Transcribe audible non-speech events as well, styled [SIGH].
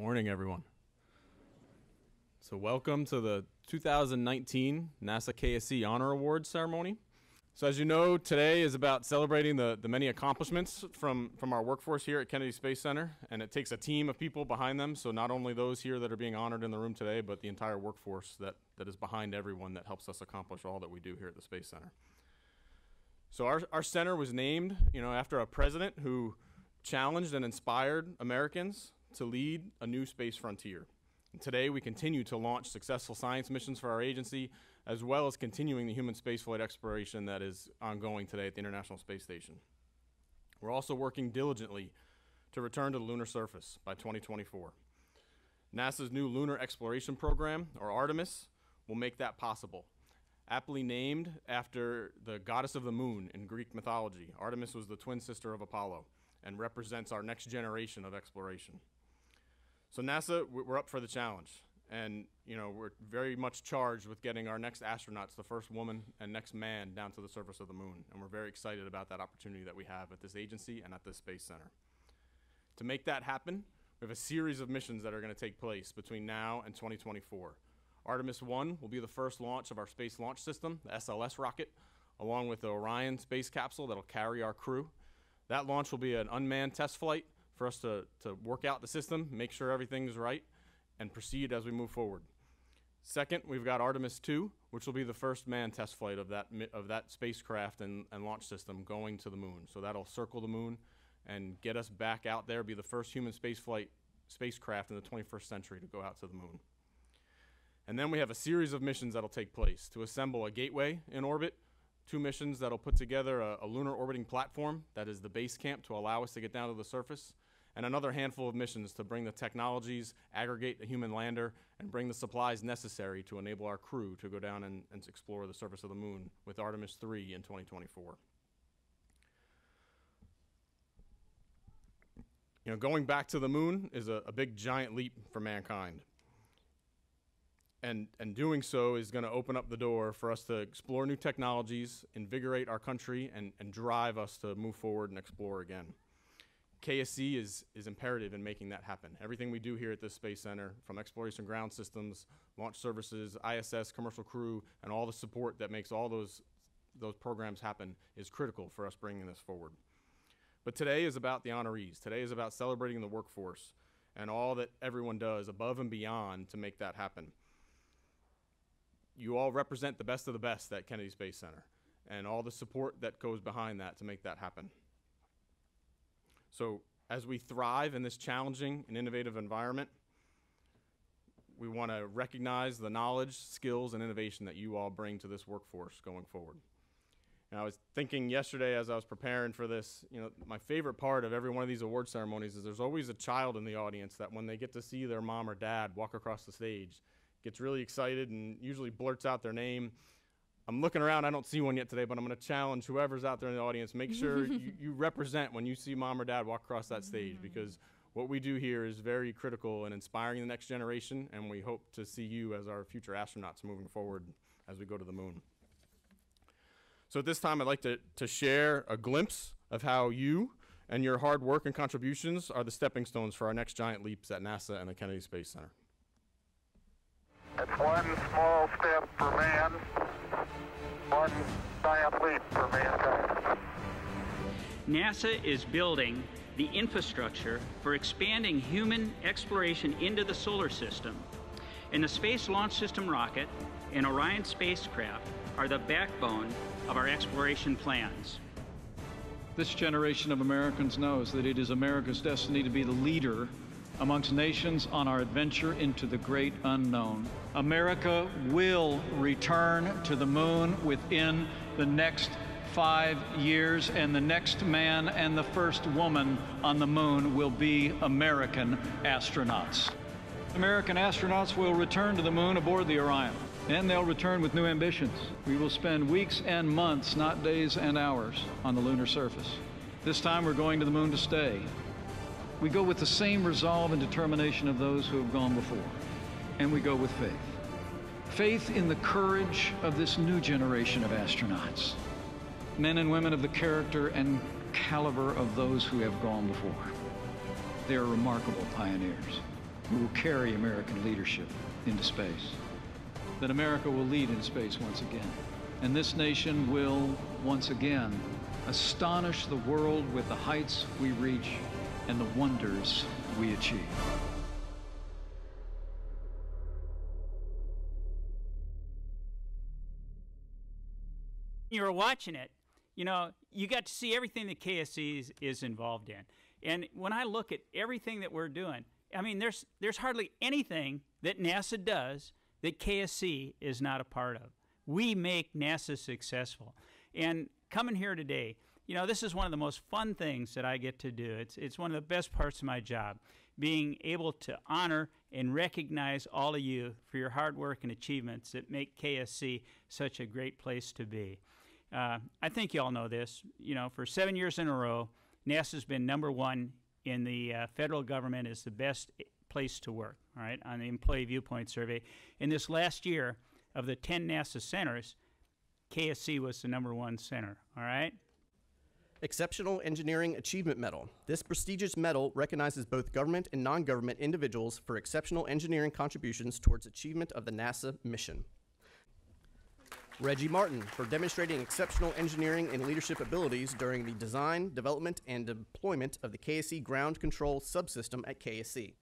Morning, everyone. So, welcome to the 2019 NASA KSC Honor Awards ceremony. So, as you know, today is about celebrating the, the many accomplishments from, from our workforce here at Kennedy Space Center, and it takes a team of people behind them. So, not only those here that are being honored in the room today, but the entire workforce that, that is behind everyone that helps us accomplish all that we do here at the Space Center. So, our, our center was named, you know, after a president who challenged and inspired Americans to lead a new space frontier. And today, we continue to launch successful science missions for our agency, as well as continuing the human spaceflight exploration that is ongoing today at the International Space Station. We're also working diligently to return to the lunar surface by 2024. NASA's new Lunar Exploration Program, or Artemis, will make that possible. Aptly named after the goddess of the moon in Greek mythology, Artemis was the twin sister of Apollo and represents our next generation of exploration. So NASA, we're up for the challenge. And, you know, we're very much charged with getting our next astronauts, the first woman and next man, down to the surface of the moon. And we're very excited about that opportunity that we have at this agency and at this Space Center. To make that happen, we have a series of missions that are going to take place between now and 2024. Artemis 1 will be the first launch of our Space Launch System, the SLS rocket, along with the Orion space capsule that'll carry our crew. That launch will be an unmanned test flight for us to, to work out the system, make sure everything's right, and proceed as we move forward. Second, we've got Artemis 2, which will be the first manned test flight of that, of that spacecraft and, and launch system going to the moon. So that'll circle the moon and get us back out there, be the first human spaceflight spacecraft in the 21st century to go out to the moon. And then we have a series of missions that'll take place to assemble a gateway in orbit, two missions that'll put together a, a lunar orbiting platform that is the base camp to allow us to get down to the surface, and another handful of missions to bring the technologies, aggregate the human lander, and bring the supplies necessary to enable our crew to go down and, and explore the surface of the moon with Artemis 3 in 2024. You know, going back to the moon is a, a big giant leap for mankind. And, and doing so is going to open up the door for us to explore new technologies, invigorate our country, and, and drive us to move forward and explore again. KSC is, is imperative in making that happen. Everything we do here at this Space Center, from exploration ground systems, launch services, ISS, commercial crew, and all the support that makes all those, those programs happen, is critical for us bringing this forward. But today is about the honorees. Today is about celebrating the workforce and all that everyone does above and beyond to make that happen. You all represent the best of the best at Kennedy Space Center and all the support that goes behind that to make that happen. So as we thrive in this challenging and innovative environment, we want to recognize the knowledge, skills, and innovation that you all bring to this workforce going forward. And I was thinking yesterday as I was preparing for this, you know, my favorite part of every one of these award ceremonies is there's always a child in the audience that when they get to see their mom or dad walk across the stage, gets really excited and usually blurts out their name I'm looking around. I don't see one yet today, but I'm going to challenge whoever's out there in the audience. Make sure [LAUGHS] you, you, represent when you see mom or dad walk across that stage mm-hmm. because what we do here is very critical in inspiring the next generation, and we hope to see you as our future astronauts moving forward as we go to the moon. So at this time, I'd like to, to share a glimpse of how you and your hard work and contributions are the stepping stones for our next giant leaps at NASA and the Kennedy Space Center. It's one small step for man, one giant leap for mankind. NASA is building the infrastructure for expanding human exploration into the solar system. And the Space Launch System rocket and Orion spacecraft are the backbone of our exploration plans. This generation of Americans knows that it is America's destiny to be the leader amongst nations on our adventure into the great unknown. America will return to the moon within the next five years, and the next man and the first woman on the moon will be American astronauts. American astronauts will return to the moon aboard the Orion, and they'll return with new ambitions. We will spend weeks and months, not days and hours, on the lunar surface. This time we're going to the moon to stay, we go with the same resolve and determination of those who have gone before. And we go with faith. Faith in the courage of this new generation of astronauts. Men and women of the character and caliber of those who have gone before. They are remarkable pioneers. who will carry American leadership into space. That America will lead in space once again. And this nation will, once again, astonish the world with the heights we reach and the wonders we achieve. you were watching it, you know, you got to see everything that KSC is, is involved in. And when I look at everything that we're doing, I mean, there's there's hardly anything that NASA does that KSC is not a part of. We make NASA successful. And coming here today, you know, this is one of the most fun things that I get to do. It's it's one of the best parts of my job, being able to honor and recognize all of you for your hard work and achievements that make KSC such a great place to be. Uh, I think you all know this. You know, for seven years in a row, NASA's been number one in the uh, federal government as the best place to work, all right, on the Employee Viewpoint Survey. In this last year, of the 10 NASA centers, KSC was the number one center, all right? Exceptional Engineering Achievement Medal. This prestigious medal recognizes both government and non government individuals for exceptional engineering contributions towards achievement of the NASA mission. Reggie Martin for demonstrating exceptional engineering and leadership abilities during the design, development, and deployment of the KSC ground control subsystem at KSC.